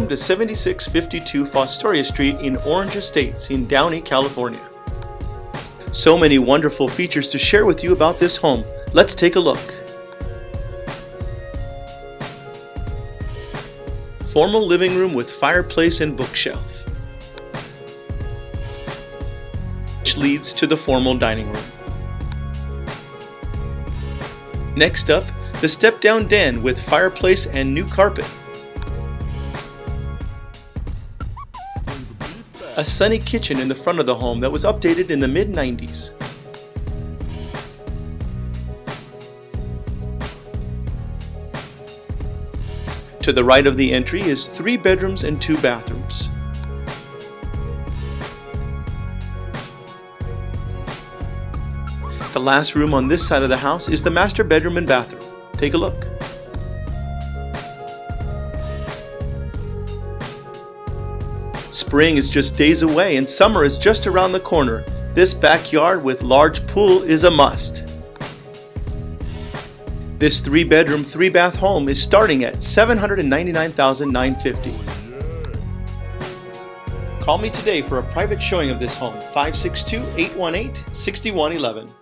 Welcome to 7652 Fostoria Street in Orange Estates in Downey, California. So many wonderful features to share with you about this home. Let's take a look. Formal living room with fireplace and bookshelf. Which leads to the formal dining room. Next up, the step-down den with fireplace and new carpet. A sunny kitchen in the front of the home that was updated in the mid-90s. To the right of the entry is three bedrooms and two bathrooms. The last room on this side of the house is the master bedroom and bathroom. Take a look. Spring is just days away and summer is just around the corner. This backyard with large pool is a must. This three bedroom, three bath home is starting at 799,950. Call me today for a private showing of this home, 562 818 6111.